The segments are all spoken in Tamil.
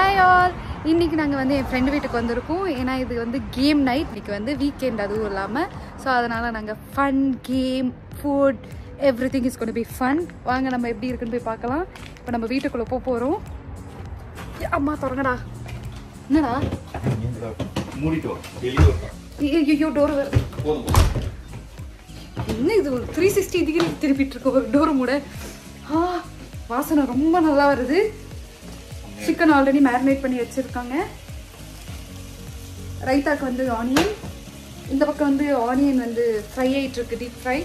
ஹாய் ஆல் இன்னைக்கு நாங்கள் வந்து என் ஃப்ரெண்டு வீட்டுக்கு வந்திருக்கோம். ஏன்னா இது வந்து கேம் நைட் இன்னைக்கு வந்து வீக்கெண்ட் அதுவும் இல்லாமல் ஸோ அதனால் நாங்கள் fun game food every thing is கொண்டு போய் ஃபன் வாங்க நம்ம எப்படி இருக்குன்னு போய் பார்க்கலாம். இப்போ நம்ம வீட்டுக்குள்ளே போக போகிறோம் அம்மா தொடங்கடா என்னடா. ஐயோ டோர் வருது என்ன இது? ஒரு த்ரீ சிக்ஸ்டி டிகிரி திருப்பிட்டு இருக்க ஒரு டோர் மூட. ஆ வாசனை ரொம்ப நல்லா வருது. சிக்கன் ஆல்ரெடி மேரினேட் பண்ணி வச்சுருக்காங்க. ரைத்தாக்கு வந்து ஆனியன் இந்த பக்கம் வந்து ஆனியன் வந்து ஃப்ரை ஆகிட்டுருக்கு டீப் ஃப்ரை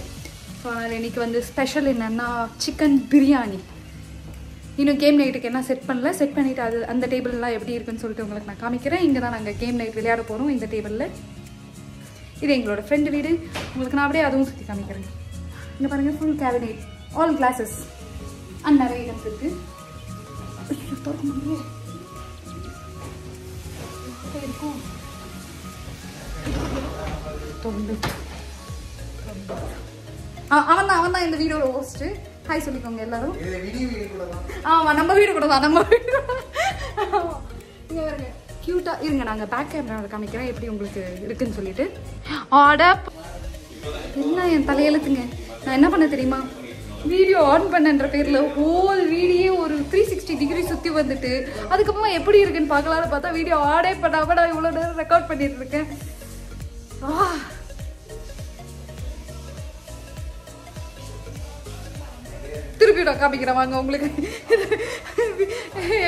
ஸோ அதனால் இன்றைக்கி வந்து ஸ்பெஷல் என்னென்னா சிக்கன் பிரியாணி இன்னும் கேம் நைட்டுக்கு என்ன செட் பண்ணல? செட் பண்ணிவிட்டு அது அந்த டேபிள்லாம் எப்படி இருக்குன்னு சொல்லிட்டு உங்களுக்கு நான் காமிக்கிறேன். இங்கே தான் நாங்கள் கேம் நைட் விளையாட போகிறோம் இந்த டேபிளில் இது எங்களோட ஃப்ரெண்டு வீடு. உங்களுக்கு நான் அப்படியே அதுவும் சுற்றி காமிக்கிறேன். இங்கே பாருங்கள் full cabinet all glasses and நிறைய ஐட்டம்ஸ் இருக்குது எங்க இருக்கும்? தொண்டு. அவன் தான் அவன் தான் இந்த வீடியோட ஹோஸ்ட் ஹாய் சொல்லிக்கோங்க எல்லாரும் ஆமா நம்ம வீடு கூட தான் நம்ம வீடு கூட தான். ஆமா. இங்க பாருங்க கியூட்டா இருங்க நாங்க பேக் கேமராவில் காமிக்கிறேன் எப்படி உங்களுக்கு இருக்குன்னு சொல்லிட்டு ஆடா என்ன என் தலையெழுத்துங்க நான் என்ன பண்ண தெரியுமா வீடியோ ஆன் பண்ணன்ற பேரில் ஹோல் வீடியோ ஒரு த்ரீ சிக்ஸ்டி டிகிரி சுற்றி வந்துட்டு அதுக்கப்புறமா எப்படி இருக்குன்னு பார்க்கலாம்னு பார்த்தா வீடியோ ஆடே பண்ணாம நான் இவ்வளோ நேரம் ரெக்கார்ட் பண்ணிட்டு இருக்கேன். ஆ. திருப்பி நான் காமிக்கிறேன் வாங்க உங்களுக்கு.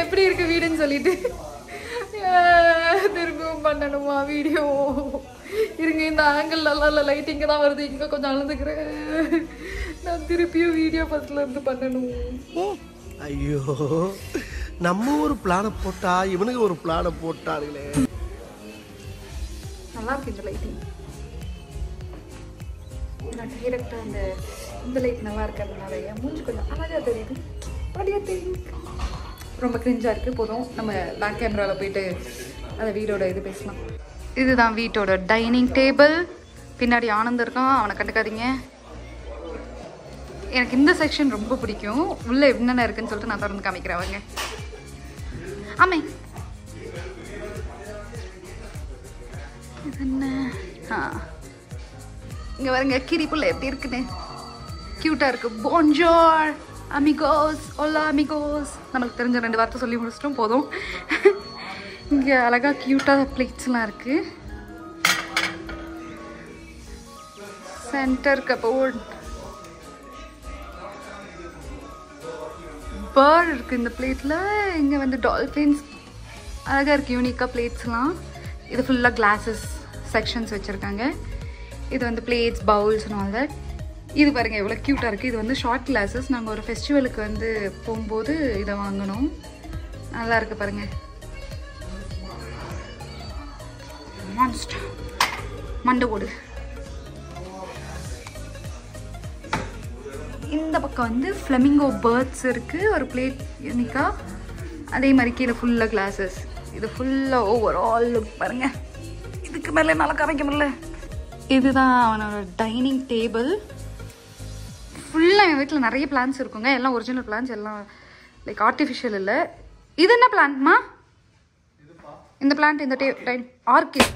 எப்படி இருக்கு வீடுன்னு சொல்லிட்டு. திரும்பவும் பண்ணணுமா வீடியோ இருங்க இந்த ஆங்கிள் நல்லா இல்லை லைட்டிங்க தான் வருது. இங்கே கொஞ்சம் அழுதுக்கிறேன் நான் திருப்பியும் வீடியோ ஃபர்ஸ்ட்ல இருந்து பண்ணணும். ஐயோ. நம்ம ஒரு பிளான போட்டா இவனுக்கு ஒரு பிளான போட்டாருங்களே நல்லா இருக்கு இந்த லைட்டிங் நான் டைரக்டாக அந்த இந்த லைட் நல்லா இருக்கிறதுனால என் மூஞ்சி கொஞ்சம் அழகாக தெரியுது. அப்படியே தெரியுது. ரொம்ப கிரிஞ்சாக இருக்குது போதும். நம்ம பேக் கேமராவில் போயிட்டு அந்த வீடோட இது பேசலாம். இதுதான் வீட்டோட டைனிங் டேபிள் பின்னாடி ஆனந்த் இருக்கான். அவனை கண்டுக்காதீங்க. எனக்கு இந்த செக்ஷன் ரொம்ப பிடிக்கும். உள்ளே என்னென்ன இருக்குன்னு சொல்லிட்டு நான் திறந்து காமிக்கிறேன் அவங்க ஆமே. இது என்ன ஆ. இங்கே பாருங்க கிரி புள்ள எப்படி இருக்குன்னு. க்யூட்டாக இருக்குது போன்ஜோர் அமிகோஸ் ஒல்லா அமிகோஸ் நம்மளுக்கு தெரிஞ்ச ரெண்டு வார்த்தை சொல்லி முடிச்சிட்டோம் போதும். இங்கே அழகா க்யூட்டாக பிளேட்ஸ்லாம் இருக்குது சென்டர் கபோர்ட் பேர்ட் இருக்கு இந்த பிளேட்ல. இங்க வந்து டால்ஃபின்ஸ் அழகா இருக்கு யூனிக்காக பிளேட்ஸ்லாம். இது ஃபுல்லாக கிளாஸஸ் செக்ஷன்ஸ் வச்சுருக்காங்க. இது வந்து பிளேட்ஸ் பவுல்ஸ் ஆல் தட் இது பாருங்க எவ்வளோ க்யூட்டாக இருக்குது இது வந்து ஷார்ட் கிளாஸஸ் நாங்கள் ஒரு ஃபெஸ்டிவலுக்கு வந்து போகும்போது இதை வாங்கினோம். நல்லா இருக்கு பாருங்க. மான்ஸ்டர் மண்டை ஓடு இந்த பக்கம் வந்து ஃப்ளமிங்கோ பேர்ட்ஸ் இருக்குது ஒரு பிளேட் யூனிக்கா அதே மாதிரி கீழே ஃபுல்லாக கிளாஸஸ் இது ஃபுல்லாக ஓவர் ஆல் லுக் பாருங்க. இதுக்கு மேலே நல்லா காமிக்க முடியல. இதுதான் அவனோட டைனிங் டேபிள் ஃபுல்லாக என் வீட்டில் நிறைய பிளான்ஸ் இருக்குங்க. எல்லாம் ஒரிஜினல் பிளான்ஸ் எல்லாம் லைக் ஆர்டிஃபிஷியல் இல்லை. இது என்ன பிளான்ட்மா இந்த பிளான்ட் இந்த day time orchid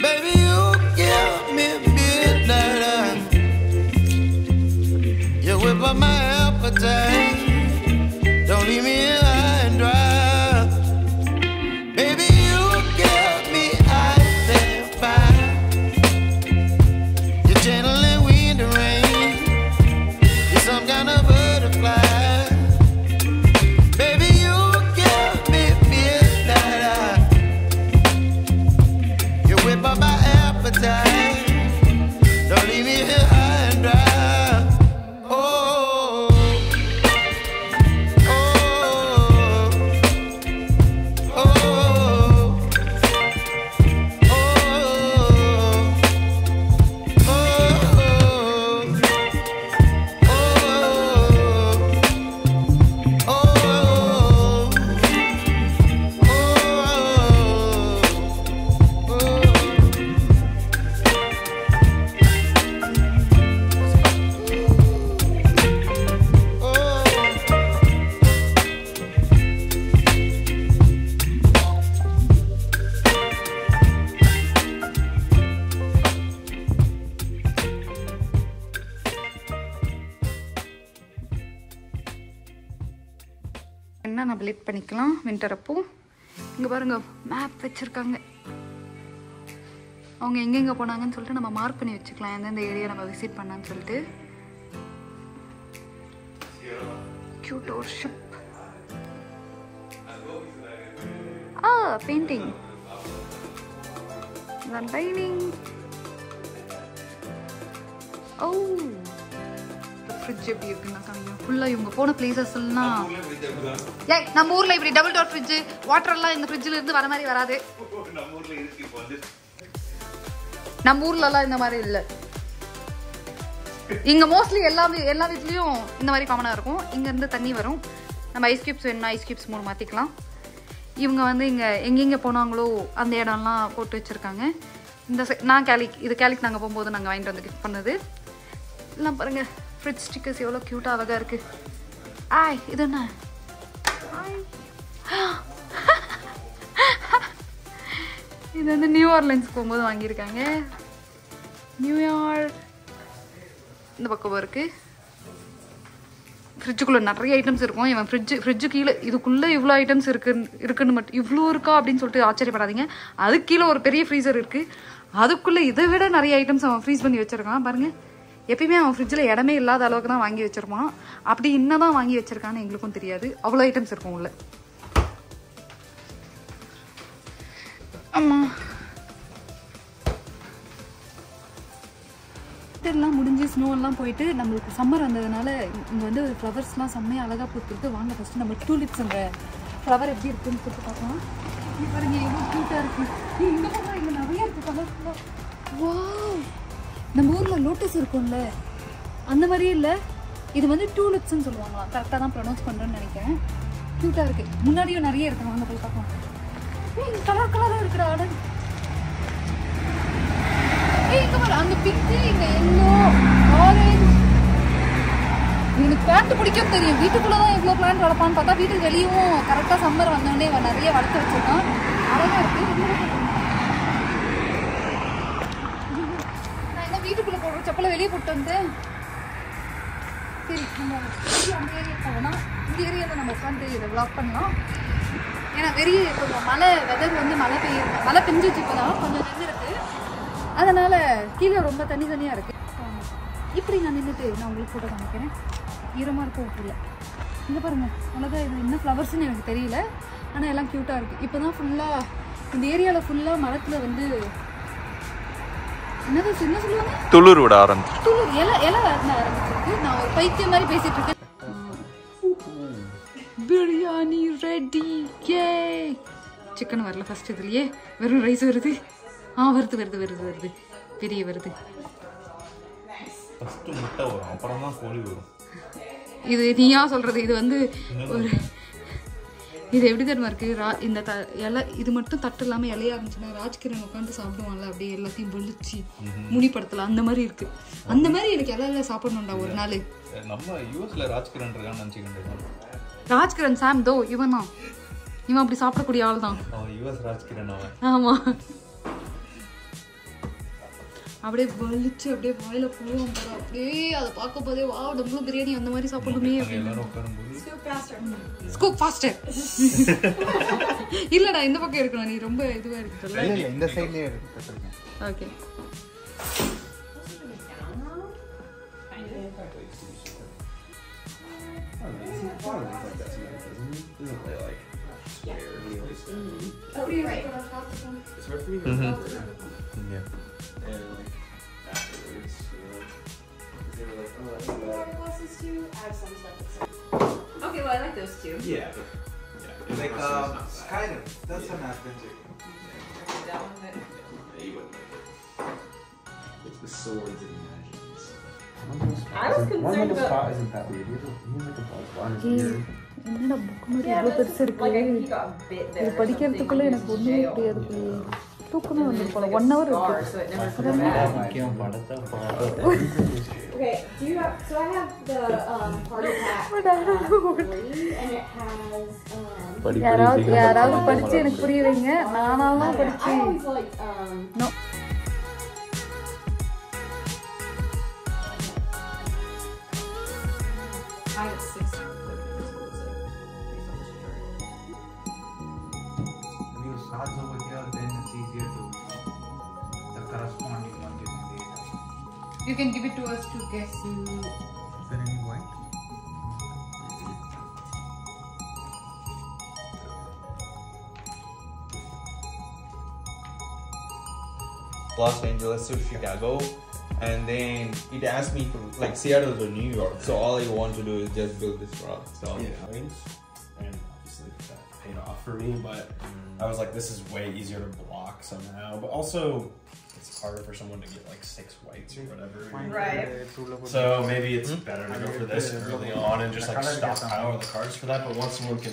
Baby, you give me. You whip up my appetite. Don't leave me வேணால் நம்ம லேட் பண்ணிக்கலாம். வின்டர் அப்போ. இங்கே பாருங்க மேப் வச்சுருக்காங்க. அவங்க எங்கெங்கே போனாங்கன்னு சொல்லிட்டு நம்ம மார்க் பண்ணி வச்சுக்கலாம். எந்தெந்த ஏரியா நம்ம விசிட் பண்ணான்னு சொல்லிட்டு. cute ஒரு ஷிப் ஆ பெயிண்டிங் லைனிங் ஓ ஃப்ரிட்ஜ் எப்படி இருக்குன்னா காமிங்க ஃபுல்லாக இவங்க போன பிளேசஸ் எல்லாம் ஏய் நம்ம ஊர்ல இப்படி டபுள் டோர் ஃப்ரிட்ஜ் வாட்டர் எல்லாம் இந்த ஃப்ரிட்ஜ்ல இருந்து வர மாதிரி வராது. நம்ம ஊர்ல இருக்கு இப்போ வந்து நம்ம ஊர்ல எல்லாம் இந்த மாதிரி இல்ல. இங்க மோஸ்ட்லி எல்லா எல்லா வீட்லயும் இந்த மாதிரி காமனா இருக்கும். இங்க இருந்து தண்ணி வரும். நம்ம ஐஸ் கியூப்ஸ் வேணும்னா ஐஸ் கியூப்ஸ் மூணு மாத்திக்கலாம். இவங்க வந்து இங்க எங்கெங்க போனாங்களோ அந்த இடம்லாம் போட்டு வச்சிருக்காங்க. இந்த நான் கேலிக் இது கேலிக் நாங்கள் போகும்போது நாங்கள் வாங்கிட்டு வந்து கிஃப்ட் பண்ணது. எல்லாம் பாருங்கள் ஃப்ரிட்ஜ் ஸ்டிக்கர்ஸ் எவ்வளோ க்யூட்டாக அழகாக இருக்குது ஆய் இது என்ன? இது வந்து நியூ ஆர்லைன்ஸ் போகும்போது வாங்கியிருக்காங்க. நியூயார்க் இந்த பக்கம் இருக்குது ஃப்ரிட்ஜுக்குள்ளே நிறைய ஐட்டம்ஸ் இருக்கும். இவன் ஃப்ரிட்ஜு ஃப்ரிட்ஜு கீழே இதுக்குள்ளே இவ்வளோ ஐட்டம்ஸ் இருக்கு இருக்குன்னு மட்டும் இவ்வளோ இருக்கா அப்படின்னு சொல்லிட்டு ஆச்சரியப்படாதீங்க. அதுக்கு கீழே ஒரு பெரிய ஃப்ரீசர் இருக்குது அதுக்குள்ளே இதை விட நிறைய ஐட்டம்ஸ் அவன் ஃப்ரீஸ் பண்ணி வச்சிருக்கான். பாருங்கள் எப்பயுமே அவன் ஃப்ரிட்ஜில் இடமே இல்லாத அளவுக்கு தான் வாங்கி வச்சிருப்பான். அப்படி என்னதான் வாங்கி வச்சிருக்கான்னு எங்களுக்கும் தெரியாது. அவ்வளோ ஐட்டம்ஸ் இருக்கும் உள்ள. ஆமாம் இதெல்லாம் முடிஞ்சு ஸ்னோவெல்லாம் போயிட்டு நம்மளுக்கு சம்மர் வந்ததுனால இங்கே வந்து ஃப்ளவர்ஸ்லாம் செம்மையாக அழகாக பூத்துருக்கு வாங்க ஃபஸ்ட்டு நம்ம டூலிப்ஸ் அந்த ஃப்ளவர் எப்படி இருக்குன்னு சொல்லிட்டு பார்க்கலாம். பாருங்க எவ்வளோ க்யூட்டாக இருக்குது இங்கே இங்கே நிறைய இருக்குது கலர்ஃபுல்லாக வா நம்ம ஊரில் லோட்டஸ் இருக்கும்ல அந்த மாதிரியே இல்லை. இது வந்து டூலிப்ஸ்ன்னு சொல்லுவாங்களா கரெக்டாக தான் ப்ரொனவுன்ஸ் பண்ணுறேன்னு நினைக்கிறேன். க்யூட்டாக இருக்குது முன்னாடியும் நிறைய இருக்கு. வாங்க போய் பார்க்கலாம் ஏய் கலர் கலராக இருக்குடா ஆர்டர் அந்த இங்க பாரு அங்க பிங்க் எல்லோ ஆரேஞ்ச் எனக்கு பிளான்ட் பிடிக்கும் தெரியும். வீட்டுக்குள்ளே தான் இவ்வளோ பிளான்ட் வளர்ப்பான்னு பார்த்தா வீட்டுக்கு வெளியும் கரெக்டாக சம்மர் வந்தோடனே நிறைய வளர்த்து வச்சிருக்கான். அழகாக இருக்குது நான் என்ன ஒரு செப்பலை வெளியே போட்டு வந்து. சரி நம்ம அந்த ஏரியா போகணும் இந்த ஏரியாவில் நம்ம உட்காந்து இதை விளாக் பண்ணலாம். ஏன்னா வெளியே கொஞ்சம் மழை வெதர் வந்து மழை பெய்யும் மழை பெஞ்சிச்சு இப்போதான் கொஞ்சம் நின்றுருக்கு அதனால் கீழே ரொம்ப தனி தனியாக இருக்குது இப்படி நான் நின்றுட்டு நான் உங்களுக்கு ஃபோட்டோ காமிக்கிறேன். ஈரமாக இருக்கும் விட்டுல இந்த பாருங்கள் உலகம் இது என்ன ஃப்ளவர்ஸ்னு எனக்கு தெரியல. ஆனால் எல்லாம் க்யூட்டாக இருக்குது இப்போ தான் ஃபுல்லாக இந்த ஏரியாவில் ஃபுல்லாக மரத்தில் வந்து துளிர் விட ஆரம்பிச்சு. துளிர் இலை இலை வர ஆரம்பிச்சிருக்கு. நான் ஒரு பைத்தியம் மாதிரி பேசிட்டு இருக்கேன். பிரியாணி ரெடி ஏ சிக்கன் வரல ஃபர்ஸ்ட் இதுலயே. வெறும் ரைஸ் வருது. ஆ வருது வருது வருது வருது. பெரிய வருது. ஃபர்ஸ்ட் முட்டை வரும். அப்புறம் தான் கோழி வரும். இது நீயா சொல்றது? இது வந்து ஒரு இது எப்படி தெரியுமா இருக்கு? ரா இந்த த இலை இது மட்டும் தட்டு இல்லாம இலையா இருந்துச்சுன்னா ராஜ்கிரண் உட்காந்து சாப்பிடுவான்ல அப்படியே எல்லாத்தையும் வெளுச்சி முனிப்படத்துல அந்த மாதிரி இருக்கு. அந்த மாதிரி எனக்கு இலையில சாப்பிடணும்டா ஒரு நாள். நம்ம யூஎஸ்ல ராஜ்கிரண் இருக்கான்னு நினச்சிக்கிட்டு ராஜ்கிரண் சாம் தோ இவன் தான் இவன் அப்படி சாப்பிடக்கூடிய ஆள் தான் யுஎஸ் ராஜ்கிரண் அவன். ஆமா. அப்படியே வலிச்சு அப்படியே வாயில போவோம் போல அப்படியே அதை பார்க்க போதே வா டபுள் பிரியாணி அந்த மாதிரி சாப்பிடணுமே ஸ்கூப் ஃபாஸ்டர் இல்லடா இந்த பக்கம் இருக்கணும். நீ ரொம்ப இதுவா இல்ல இந்த சைட்லயே இருக்கு okay. Yeah. Okay, well, I like those two. Yeah. Like um, kind of. That's an authentic. That one, but It's the swords and imagines. I was concerned about. spot isn't that weird. He has, he has like a buzz on his ear. என்னடா புக் மாதிரி Yeah, இவ்வளோ but பெருசு இருக்கு like I think he got bit there. இது or படிக்கிறதுக்குள்ள something எனக்கு when he ஒண்ணுமே தூக்கமே வந்து போல ஒன் ஹவர் scar, இருக்கு so it never comes back. முக்கியம் படத்தை பார்த்து Okay, do you have, so I have the um, party pack uh, three, and it has, um, யாராவது யாராவது படிச்சு எனக்கு புரிய வைங்க நானாலாம் படிச்சு I um, have six You can give it to us to guess. Is there any white? Los Angeles to Chicago, and then it asked me to like Seattle to New York. So all I want to do is just build this route. So Yeah. Points, and obviously that paid off for me. But I was like, this is way easier to block somehow. But also, it's harder for someone to get like six whites or whatever. Right. So maybe it's better to go for this early on and just like stockpile the cards for that. But once someone can